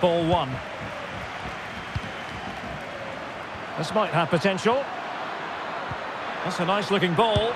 ball one. This might have potential. That's a nice looking ball.